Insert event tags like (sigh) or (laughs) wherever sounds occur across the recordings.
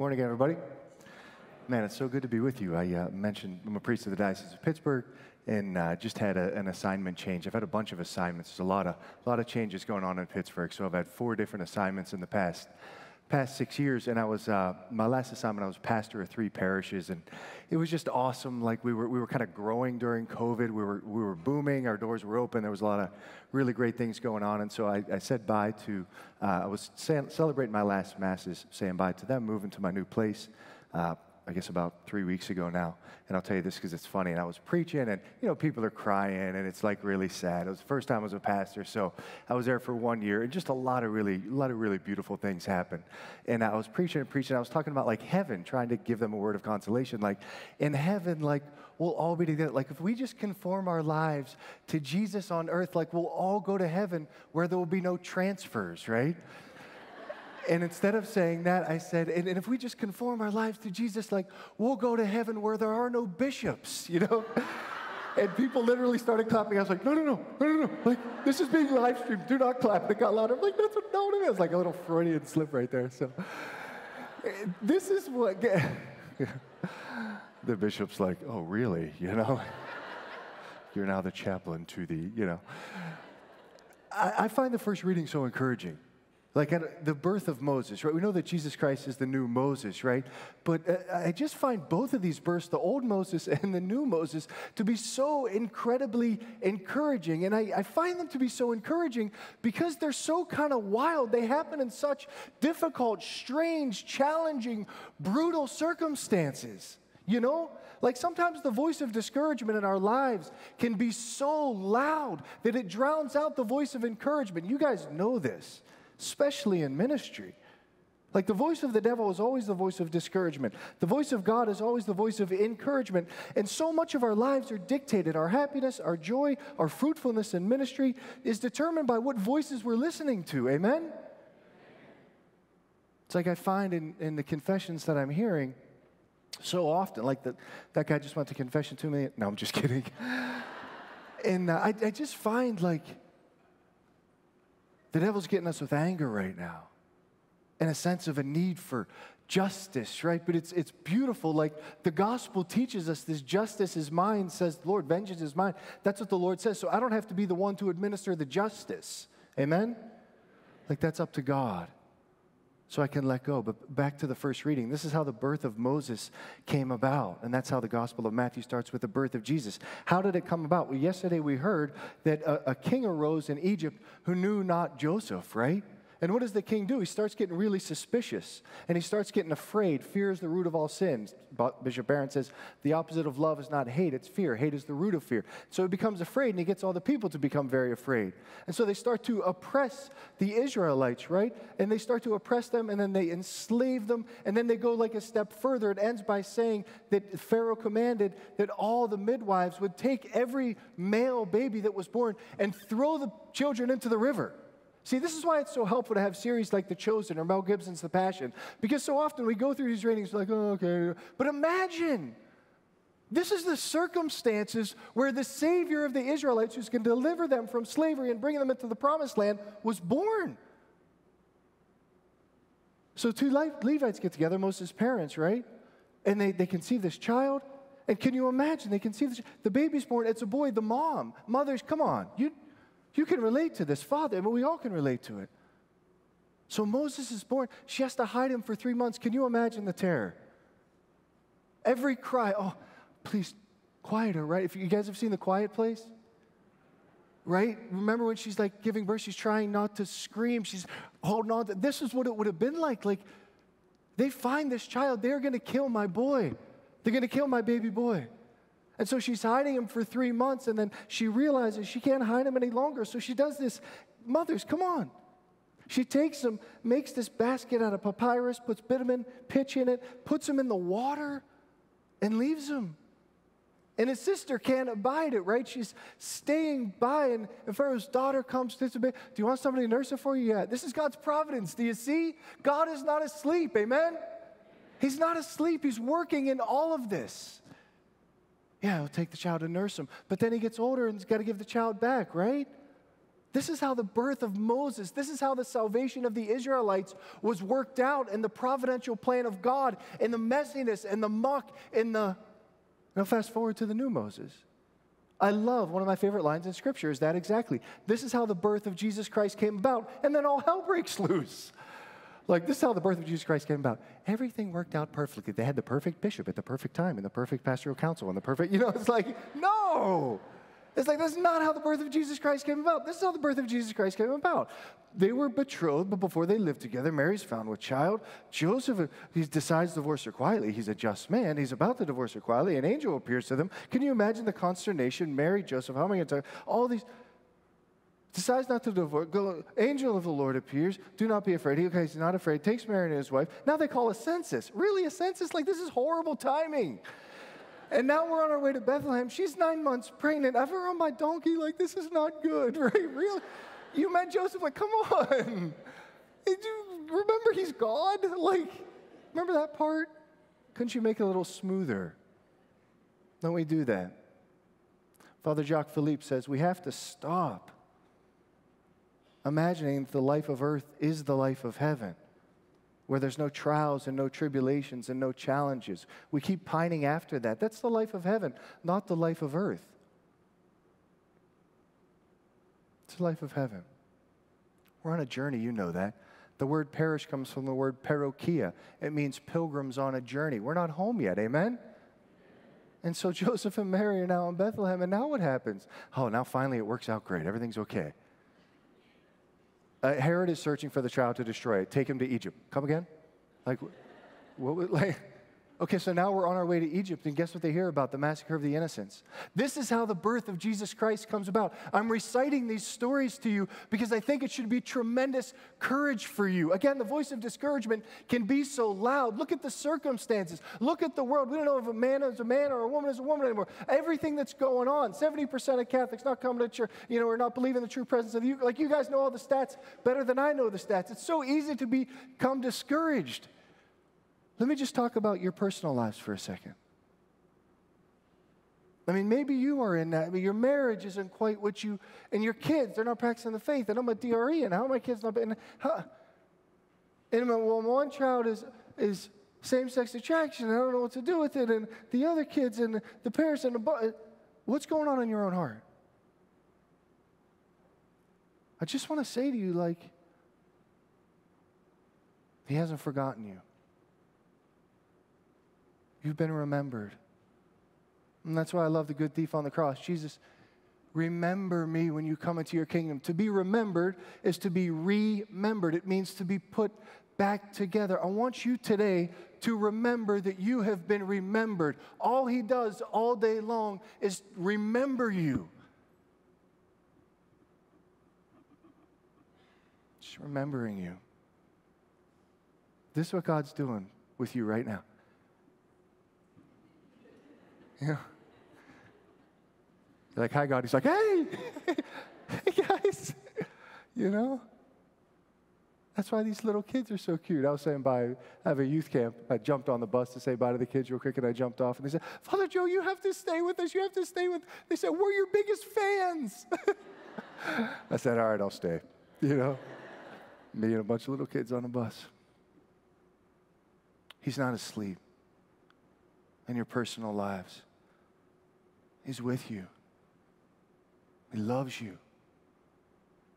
Morning, everybody. Man, it's so good to be with you. I uh, mentioned I'm a priest of the Diocese of Pittsburgh and uh, just had a, an assignment change. I've had a bunch of assignments. There's a lot of, a lot of changes going on in Pittsburgh. So I've had four different assignments in the past past six years, and I was uh, my last assignment. I was pastor of three parishes, and it was just awesome. Like we were we were kind of growing during COVID. We were we were booming. Our doors were open. There was a lot of really great things going on, and so I, I said bye to. Uh, I was celebrating my last masses, saying bye to them, moving to my new place. Uh, I guess about three weeks ago now. And I'll tell you this because it's funny. And I was preaching, and you know, people are crying, and it's like really sad. It was the first time I was a pastor, so I was there for one year, and just a lot of really, a lot of really beautiful things happened. And I was preaching and preaching. I was talking about like heaven, trying to give them a word of consolation. Like in heaven, like we'll all be together. Like if we just conform our lives to Jesus on earth, like we'll all go to heaven where there will be no transfers, right? And instead of saying that, I said, and, and, if we just conform our lives to Jesus, like we'll go to heaven where there are no bishops, (laughs) you know? and people literally started clapping. I was like, no, no, no, no, no, no. Like, this is being live streamed. Do not clap. And it got louder. I'm like, that's what, no, it is. Like a little Freudian slip right there. So this is what, (laughs) the bishop's like, oh, really? You know? (laughs) You're now the chaplain to the, you know. I, I find the first reading so encouraging like at the birth of Moses, right? We know that Jesus Christ is the new Moses, right? But uh, I just find both of these births, the old Moses (laughs) and the new Moses, to be so incredibly encouraging. And I, I find them to be so encouraging because they're so kind of wild. They happen in such difficult, strange, challenging, brutal circumstances. You know? Like sometimes the voice of discouragement in our lives can be so loud that it drowns out the voice of encouragement. You guys know this especially in ministry. Like the voice of the devil is always the voice of discouragement. The voice of God is always the voice of encouragement. And so much of our lives are dictated. Our happiness, our joy, our fruitfulness in ministry is determined by what voices we're listening to. Amen? It's like I find in, in the confessions that I'm hearing so often, like the, that guy just went to confession to me. No, I'm just kidding. (laughs) and uh, I, I just find like, the devil's getting us with anger right now and a sense of a need for justice, right? But it's, it's beautiful. Like the gospel teaches us this justice is mine, says the Lord. Vengeance is mine. That's what the Lord says. So I don't have to be the one to administer the justice. Amen? Like that's up to God. So I can let go. But back to the first reading. This is how the birth of Moses came about. And that's how the Gospel of Matthew starts with the birth of Jesus. How did it come about? Well, yesterday we heard that a, a king arose in Egypt who knew not Joseph, right? And what does the king do? He starts getting really suspicious and he starts getting afraid. Fear is the root of all sins. Bishop Barron says the opposite of love is not hate, it's fear. Hate is the root of fear. So he becomes afraid and he gets all the people to become very afraid. And so they start to oppress the Israelites, right? And they start to oppress them and then they enslave them. And then they go like a step further. It ends by saying that Pharaoh commanded that all the midwives would take every male baby that was born and throw the children into the river. See, this is why it's so helpful to have series like The Chosen or Mel Gibson's The Passion, because so often we go through these readings like, oh, okay. But imagine this is the circumstances where the Savior of the Israelites, who's going to deliver them from slavery and bring them into the promised land, was born. So two Levites get together, Moses' parents, right? And they, they conceive this child. And can you imagine? They conceive this, the baby's born, it's a boy, the mom, mothers, come on. You, you can relate to this, Father, mean, we all can relate to it. So Moses is born. She has to hide him for three months. Can you imagine the terror? Every cry, oh, please, quieter, right? If you guys have seen The Quiet Place, right? Remember when she's like giving birth, she's trying not to scream. She's holding on. To, this is what it would have been like. Like, they find this child, they're going to kill my boy. They're going to kill my baby boy. And so she's hiding him for three months, and then she realizes she can't hide him any longer. So she does this. Mothers, come on. She takes him, makes this basket out of papyrus, puts bitumen, pitch in it, puts him in the water, and leaves him. And his sister can't abide it, right? She's staying by, and, and Pharaoh's daughter comes to bed. Do you want somebody to nurse it for you? Yeah. This is God's providence. Do you see? God is not asleep. Amen? He's not asleep. He's working in all of this. Yeah, he'll take the child and nurse him. But then he gets older and he's got to give the child back, right? This is how the birth of Moses, this is how the salvation of the Israelites was worked out in the providential plan of God, in the messiness and the muck, in the. Now, fast forward to the new Moses. I love one of my favorite lines in Scripture is that exactly. This is how the birth of Jesus Christ came about, and then all hell breaks loose. Like, this is how the birth of Jesus Christ came about. Everything worked out perfectly. They had the perfect bishop at the perfect time, and the perfect pastoral council, and the perfect, you know, (laughs) it's like, no. It's like, that's not how the birth of Jesus Christ came about. This is how the birth of Jesus Christ came about. They were betrothed, but before they lived together, Mary's found with child. Joseph, uh, he decides to divorce her quietly. He's a just man. He's about to divorce her quietly. An angel appears to them. Can you imagine the consternation? Mary, Joseph, how am I going to tell All these. Decides not to divorce. Go, angel of the Lord appears. Do not be afraid. He, okay, he's not afraid. Takes Mary and his wife. Now they call a census. Really, a census? Like, this is horrible timing. And now we're on our way to Bethlehem. She's nine months pregnant. I've her on my donkey. Like, this is not good, (laughs) right? Really? You met Joseph, like, come on. Did you remember he's God? Like, remember that part? Couldn't you make it a little smoother? Don't we do that? Father Jacques Philippe says we have to stop imagining that the life of earth is the life of heaven where there's no trials and no tribulations and no challenges. We keep pining after that. That's the life of heaven, not the life of earth. It's the life of heaven. We're on a journey, you know that. The word parish comes from the word parokia. It means pilgrims on a journey. We're not home yet, amen? And so (laughs) Joseph and Mary are now in Bethlehem, and now what happens? Oh, now finally it works out great. Everything's okay. Uh, Herod is searching for the child to destroy it. Take him to Egypt. Come again? Like, what, like, Okay, so now we're on our way to Egypt, and guess what they hear about? The massacre of the innocents. This is how the birth of Jesus Christ comes about. I'm reciting these stories to you because I think it should be tremendous courage for you. Again, the voice of discouragement can be so loud. Look at the circumstances. Look at the world. We don't know if a man is a man or a woman is a woman anymore. Everything that's going on. 70% of Catholics not coming to church, you know, or not believing the true presence of you. Like you guys know all the stats better than I know the stats. It's so easy to become discouraged. Let me just talk about your personal lives for a second. I mean, maybe you are in that. I mean, your marriage isn't quite what you, and your kids, they're not practicing the faith. And I'm a DRE, and how are my kids not? And, huh, and well, one child is, is same sex attraction, and I don't know what to do with it. And the other kids, and the parents, and the, what's going on in your own heart? I just want to say to you, like, He hasn't forgotten you. You've been remembered. And that's why I love the good thief on the cross. Jesus, remember me when you come into your kingdom. To be remembered is to be remembered, it means to be put back together. I want you today to remember that you have been remembered. All he does all day long is remember you. Just remembering you. This is what God's doing with you right now. Yeah. You're like, hi, God. He's like, hey, (laughs) hey, guys. you know? That's why these little kids are so cute. I was saying by, I have a youth camp. I jumped on the bus to say bye to the kids real quick, and I jumped off. And they said, Father Joe, you have to stay with us. You have to stay with. They said, we're your biggest fans. (laughs) I said, all right, I'll stay. You know? Me and a bunch of little kids on a bus. He's not asleep in your personal lives. He's with you. He loves you.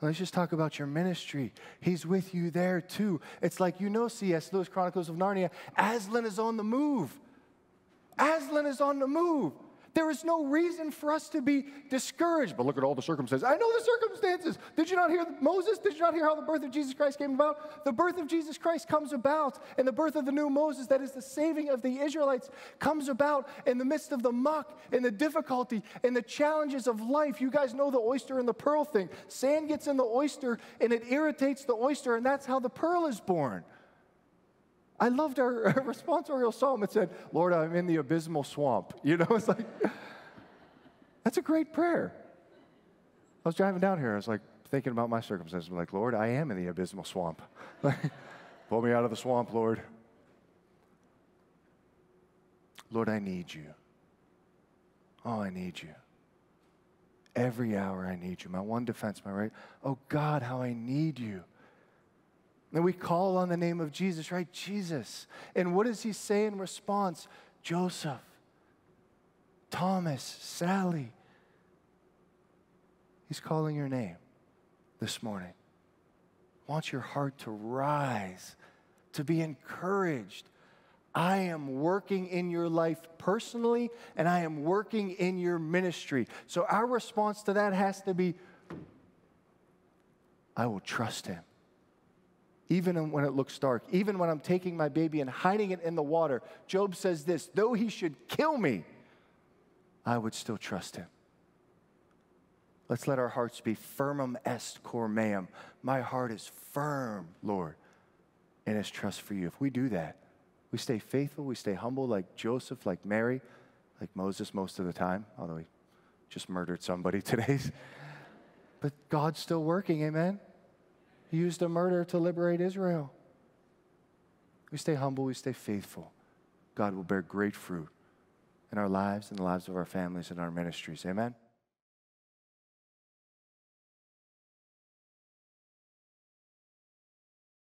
Let's just talk about your ministry. He's with you there too. It's like you know C.S. Lewis Chronicles of Narnia. Aslan is on the move. Aslan is on the move. There is no reason for us to be discouraged. But look at all the circumstances. I know the circumstances. Did you not hear Moses? Did you not hear how the birth of Jesus Christ came about? The birth of Jesus Christ comes about, and the birth of the new Moses, that is the saving of the Israelites, comes about in the midst of the muck and the difficulty and the challenges of life. You guys know the oyster and the pearl thing. Sand gets in the oyster and it irritates the oyster, and that's how the pearl is born. I loved our, our (laughs) responsorial psalm. It said, Lord, I'm in the abysmal swamp. (laughs) You know, it's like, that's a great prayer. I was driving down here. I was like thinking about my circumstances. I'm like, Lord, I am in the abysmal swamp. (laughs) Pull me out of the swamp, Lord. Lord, I need you. Oh, I need you. Every hour I need you. My one defense, my right. Oh God, how I need you. And we call on the name of Jesus, right? Jesus. And what does he say in response? Joseph, Thomas, Sally. He's calling your name this morning. Wants your heart to rise, to be encouraged. I am working in your life personally, and I am working in your ministry. So our response to that has to be I will trust him. Even when it looks dark, even when I'm taking my baby and hiding it in the water, Job says this though he should kill me, I would still trust him. Let's let our hearts be firmum est cor meum. My heart is firm, Lord, in its trust for you. If we do that, we stay faithful, we stay humble like Joseph, like Mary, like Moses most of the time, although he just murdered somebody (laughs) today. but God's still working, amen? He used a murder to liberate Israel. We stay humble, we stay faithful. God will bear great fruit in our lives, in the lives of our families, in our ministries. Amen?